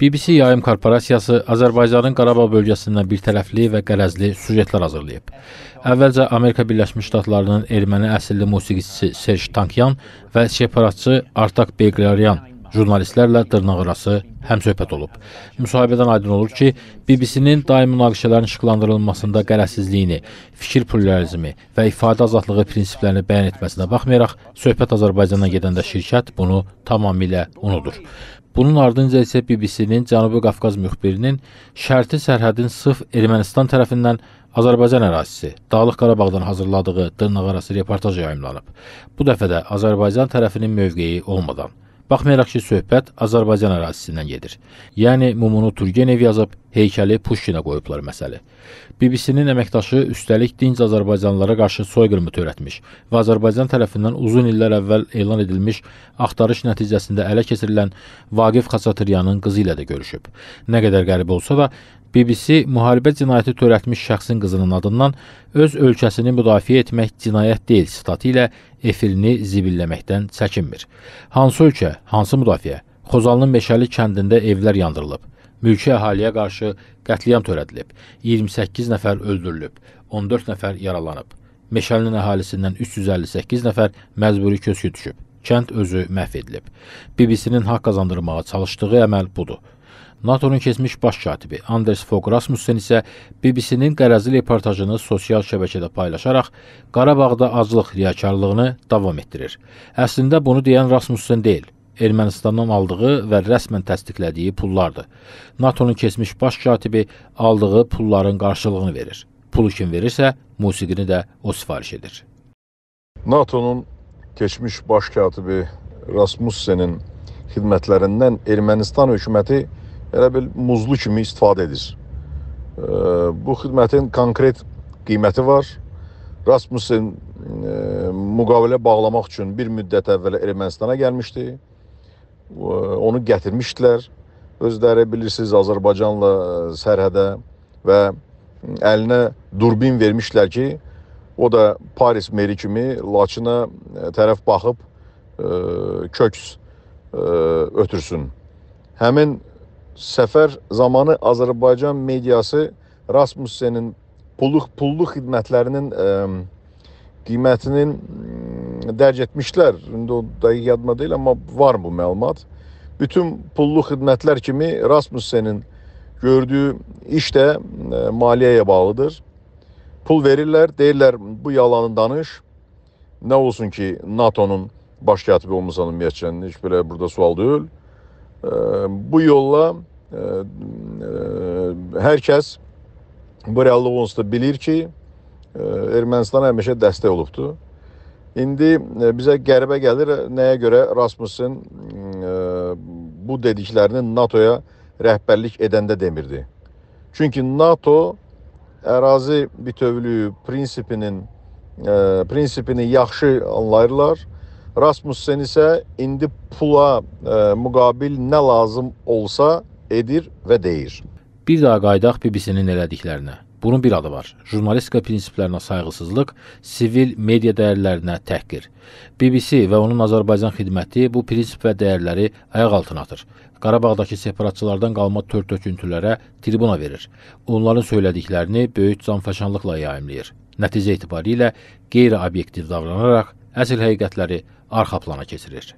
BBC Yayım Korporasiyası Azərbaycanın Qarabağ bölgəsindən birtərəfli və qərəzli süjetlər hazırlayıb. Əvvəlcə Amerika Birləşmiş Ştatlarının erməni əsilli musiqiçisi Serj Tankyan və separatçı Artak Beqlaryan jurnalistlərlə dırnaqarası həmsöhbət olub. Müsahibədən aydın olur ki, BBC-nin daim münaqişələrin işıqlandırılmasında qərəzsizliyini, fikir pluralizmi və ifadə azadlığı prinsiplərini bəyan etməsinə baxmayaraq, söhbət Azərbaycandan gedəndə şirkət bunu tamamilə unudur. Bunun ardınca isə BBC-nin Cənubi Qafqaz müxbirinin şərti sərhədin sıf Ermənistan tərəfindən Azərbaycan ərazisi, Dağlıq Qarabağdan hazırladığı dırnaqarası reportaj yayımlanıb. Bu dəfə də Azərbaycan tərəfinin mövqeyi olmadan Baxmayaraq ki, söhbət Azərbaycan ərazisindən gedir. Yəni Mumunu Turgenev yazıb, heykəli Puşkinə qoyublar məsələ. BBC-nin əməkdaşı üstəlik dinc azərbaycanlılara qarşı soyqırımı törətmiş və Azərbaycan tərəfindən uzun illər əvvəl elan edilmiş axtarış nəticəsində ələ keçirilən Vaqif Xaçatüryanın qızı ilə də görüşüb. Nə qədər qəribə olsa da, BBC müharibə cinayəti törətmiş şəxsin qızının adından öz ölkəsini müdafiə etmək cinayət deyil statı ilə efirini zibilləməkdən çəkinmir. Hansı ölkə, hansı müdafiə? Xozalının Meşəli kəndində evlər yandırılıb. Mülki əhaliyə qarşı qətliam törədilib. 28 nəfər öldürülüb, 14 nəfər yaralanıb. Meşəlinin əhalisindən 358 nəfər məcburi köçkü düşüb. Kənd özü məhv edilib. BBC-nin haqq qazandırmağa çalışdığı əməl budur. NATO-nun keçmiş baş katibi Anders Fogh Rasmussen isə BBC-nin qərəzli reportajını sosial şəbəkədə paylaşaraq Qarabağda aclıq riyakarlığını davam etdirir. Əslində bunu deyən Rasmussen deyil, Ermənistandan aldığı və rəsmən təsdiqlədiyi pullardır. NATO-nun keçmiş baş katibi aldığı pulların qarşılığını verir. Pulu kim verirsə, musiqini də o sifariş edir. NATO-nun keçmiş baş katibi Rasmussenin xidmətlərindən Ermənistan hökuməti elə bil muzlu kimi istifadə edir. Bu xidmətin konkret qiyməti var. Rasmussen müqavilə bağlamaq üçün bir müddət əvvəl Ermənistana gəlmişdi. Onu gətirmişdilər. Özləri bilirsiniz Azərbaycanla sərhədə və əlinə durbin vermişlər ki, o da Paris meri kimi Laçına tərəf baxıb köks ötürsün. Həmin səfər zamanı Azərbaycan mediası Rasmussenin pulluq pullu xidmətlərinin ə, qiymətinin dərc etmişlər. İndi o dəqiq yadıma deyil, amma var bu məlumat. Bütün pullu xidmətlər kimi Rasmussenin gördüyü iş də ə, maliyyəyə bağlıdır. Pul verirlər, deyirlər bu yalanı danış. Nə olsun ki, NATO-nun baş katibi olmusan ümumiyyətcə, heç belə burada sual deyil. Bu yolla hər kəs bu reallıq onsuz da bilir ki, Ermənistan həmişə dəstək olubdu. İndi bizə qəribə gəlir nəyə görə Rasmussen bu dediklərini NATO-ya rəhbərlik edəndə demirdi. Çünki NATO ərazi bütövlüyü prinsipinin prinsipini yaxşı anlayırlar. Rasmussen isə indi pula müqabil nə lazım olsa edir və deyir. Bir daha qaydaq BBC-nin elədiklərinə. Bunun bir adı var. Jurnalistika prinsiplərinə sayğısızlıq, sivil media dəyərlərinə təhqir. BBC və onun Azərbaycan xidməti bu prinsip və dəyərləri ayaq altına atır. Qarabağdakı separatçılardan qalma tör töküntülərə tribuna verir. Onların söylədiklərini böyük canfəşanlıqla yayımlayır. Nəticə etibarilə qeyri-obyektiv davranaraq əsl həqiqətləri arxa plana keçirir.